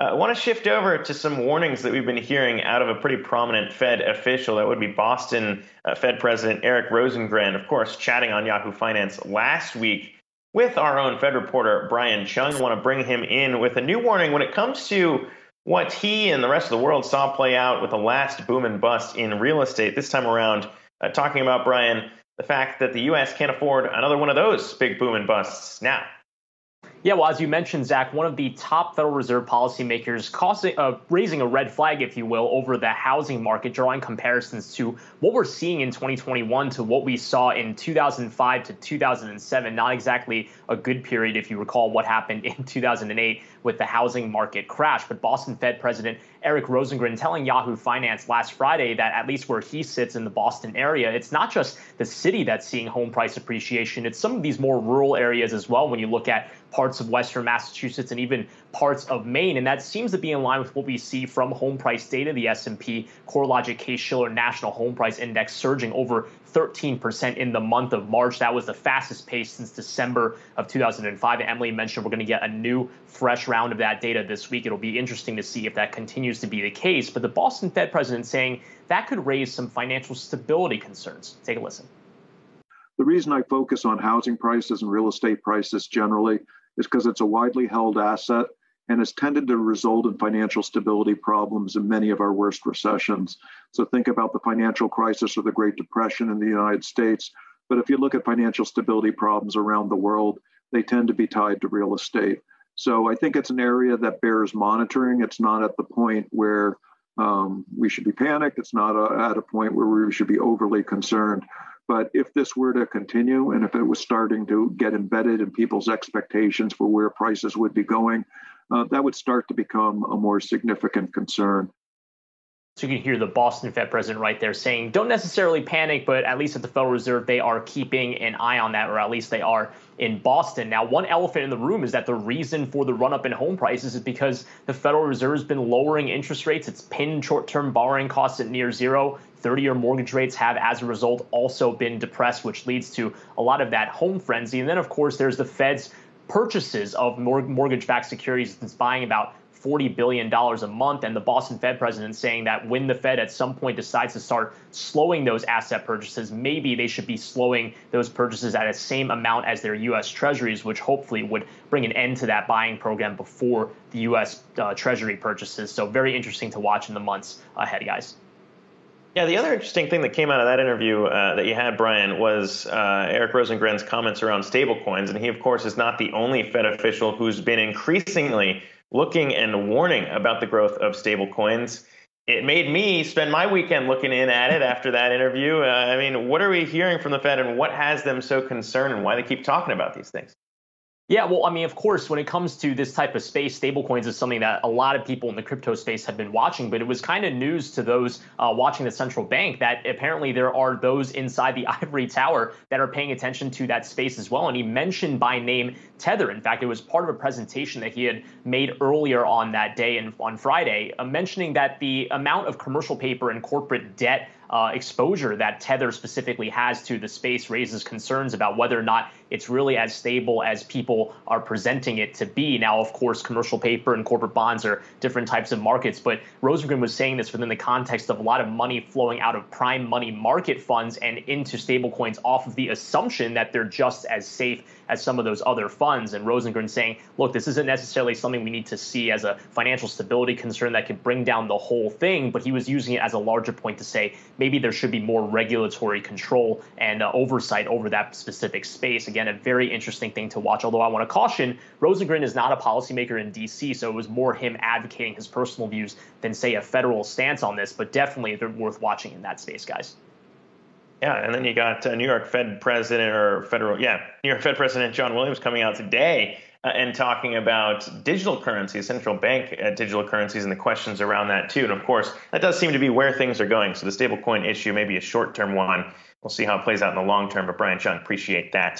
I want to shift over to some warnings that we've been hearing out of a pretty prominent Fed official. That would be Boston uh, Fed President Eric Rosengren, of course, chatting on Yahoo Finance last week with our own Fed reporter Brian Cheung. I want to bring him in with a new warning when it comes to what he and the rest of the world saw play out with the last boom and bust in real estate. This time around, uh, talking about Brian, the fact that the U.S. can't afford another one of those big boom and busts now. Yeah, well, as you mentioned, Zach, one of the top Federal Reserve policymakers causing, uh, raising a red flag, if you will, over the housing market, drawing comparisons to what we're seeing in 2021 to what we saw in 2005 to 2007. Not exactly a good period, if you recall what happened in 2008 with the housing market crash. But Boston Fed President Eric Rosengren telling Yahoo Finance last Friday that at least where he sits in the Boston area, it's not just the city that's seeing home price appreciation, it's some of these more rural areas as well when you look at parts of western Massachusetts and even parts of Maine, and that seems to be in line with what we see from home price data. The S&P CoreLogic Case-Shiller National Home Price Index surging over 13% in the month of March. That was the fastest pace since December of 2005. And Emily mentioned we're going to get a new, fresh round of that data this week. It'll be interesting to see if that continues to be the case. But the Boston Fed president saying that could raise some financial stability concerns. Take a listen. The reason I focus on housing prices and real estate prices generally is because it's a widely held asset and has tended to result in financial stability problems in many of our worst recessions. So think about the financial crisis or the Great Depression in the United States. But if you look at financial stability problems around the world, they tend to be tied to real estate. So I think it's an area that bears monitoring. It's not at the point where um, we should be panicked. It's not a, at a point where we should be overly concerned. But if this were to continue and if it was starting to get embedded in people's expectations for where prices would be going, uh, that would start to become a more significant concern. So you can hear the Boston Fed president right there saying, don't necessarily panic, but at least at the Federal Reserve, they are keeping an eye on that, or at least they are in Boston. Now, one elephant in the room is that the reason for the run up in home prices is because the Federal Reserve has been lowering interest rates. It's pinned short term borrowing costs at near zero. 30 year mortgage rates have, as a result, also been depressed, which leads to a lot of that home frenzy. And then, of course, there's the Fed's purchases of mortgage backed securities. It's buying about $40 billion a month. And the Boston Fed president saying that when the Fed at some point decides to start slowing those asset purchases, maybe they should be slowing those purchases at the same amount as their U.S. treasuries, which hopefully would bring an end to that buying program before the U.S. Uh, treasury purchases. So, very interesting to watch in the months ahead, guys. Yeah, the other interesting thing that came out of that interview uh, that you had, Brian, was uh, Eric Rosengren's comments around stablecoins. And he, of course, is not the only Fed official who's been increasingly looking and warning about the growth of stablecoins. It made me spend my weekend looking in at it after that interview. Uh, I mean, what are we hearing from the Fed and what has them so concerned and why they keep talking about these things? Yeah, well, I mean, of course, when it comes to this type of space, stablecoins is something that a lot of people in the crypto space have been watching, but it was kind of news to those uh, watching the central bank that apparently there are those inside the ivory tower that are paying attention to that space as well. And he mentioned by name Tether. In fact, it was part of a presentation that he had made earlier on that day and on Friday, uh, mentioning that the amount of commercial paper and corporate debt uh, exposure that Tether specifically has to the space raises concerns about whether or not it's really as stable as people are presenting it to be. Now, of course, commercial paper and corporate bonds are different types of markets, but Rosengren was saying this within the context of a lot of money flowing out of prime money market funds and into stablecoins off of the assumption that they're just as safe as some of those other funds. And Rosengren saying, look, this isn't necessarily something we need to see as a financial stability concern that could bring down the whole thing, but he was using it as a larger point to say maybe there should be more regulatory control and uh, oversight over that specific space. Again, a very interesting thing to watch. Although I want to caution, Rosengren is not a policymaker in D.C., so it was more him advocating his personal views than, say, a federal stance on this. But definitely, they're worth watching in that space, guys. Yeah, and then you got uh, New York Fed President or federal, yeah, New York Fed President John Williams coming out today uh, and talking about digital currencies, central bank uh, digital currencies, and the questions around that too. And of course, that does seem to be where things are going. So the stablecoin issue may be a short-term one. We'll see how it plays out in the long term. But Brian Cheung, appreciate that.